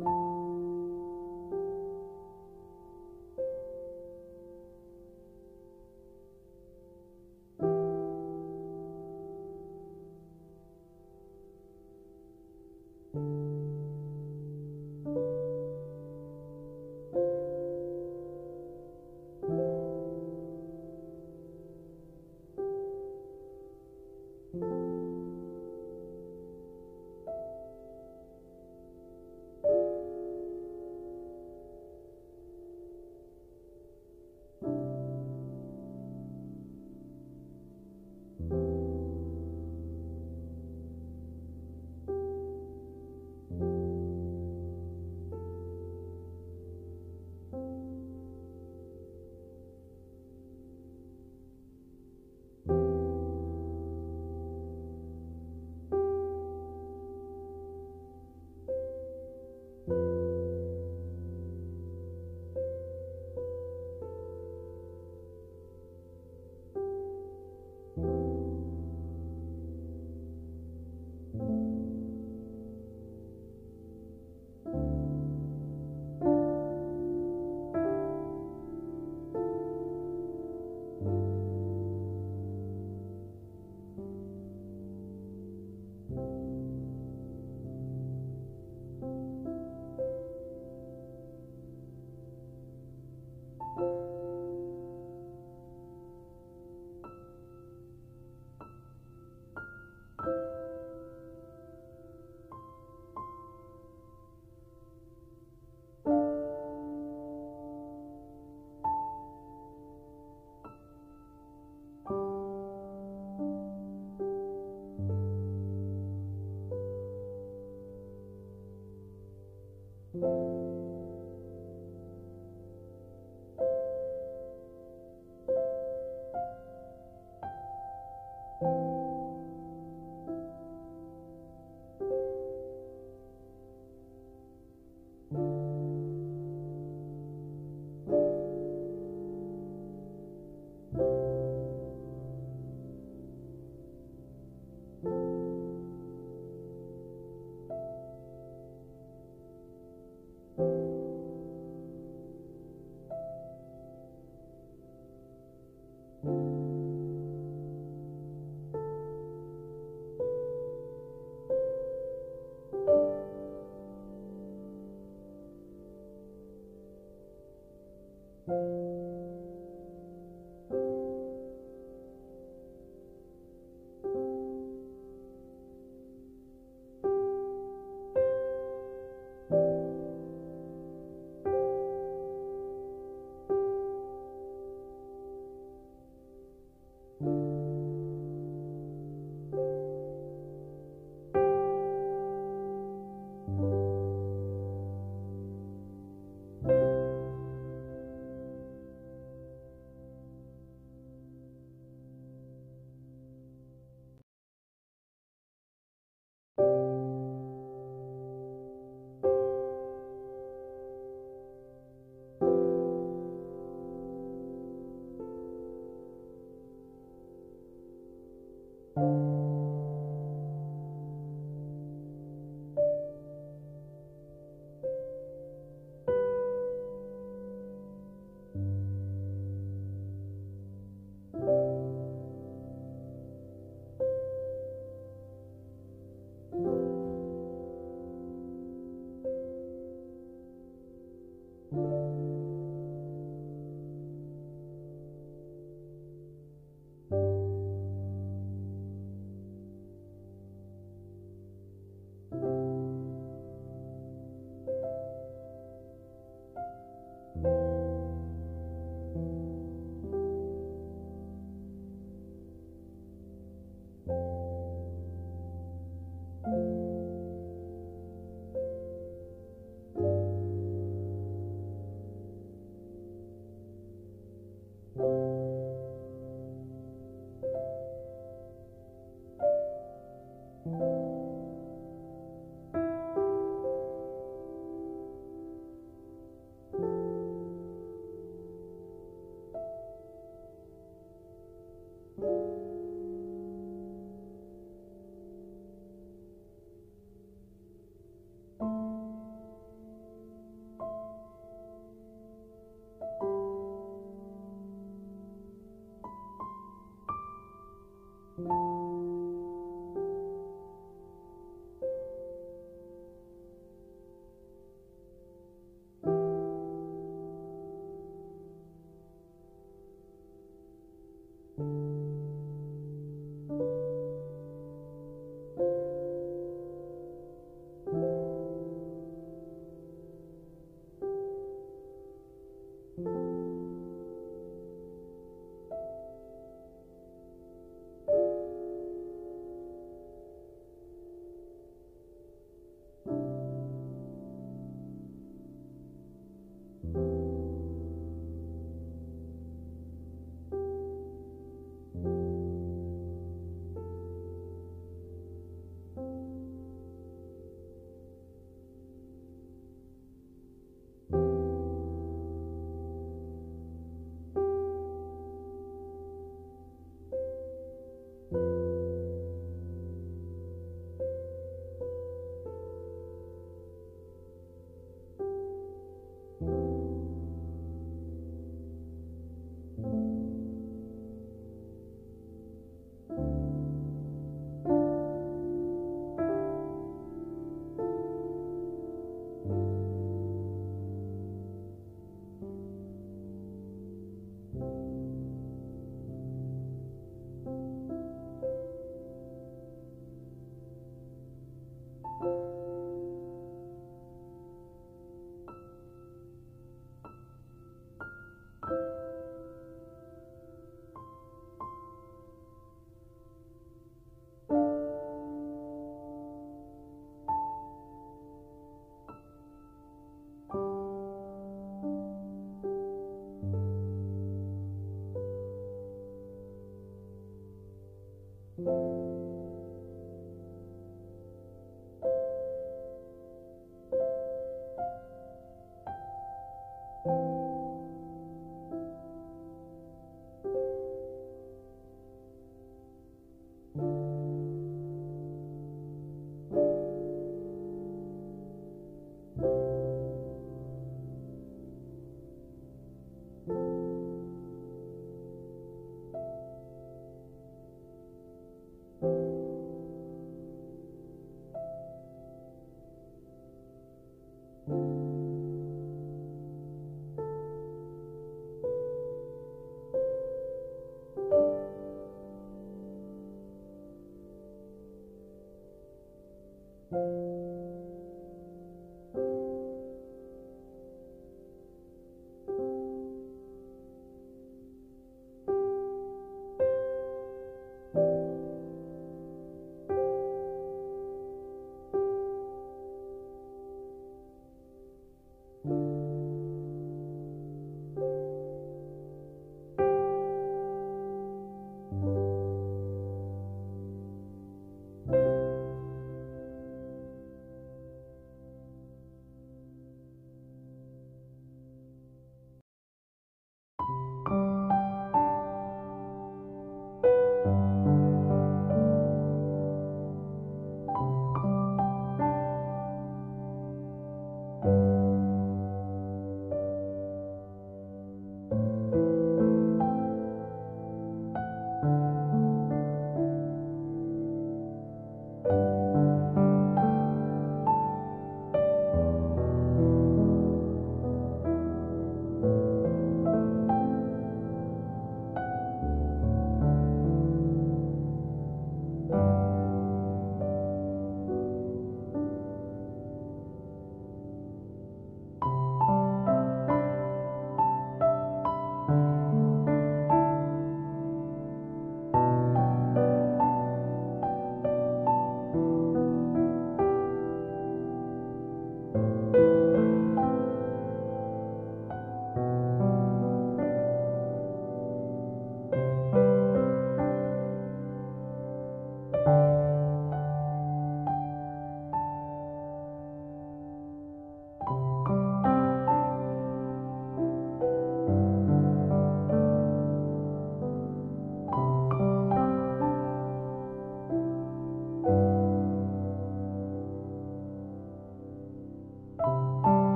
you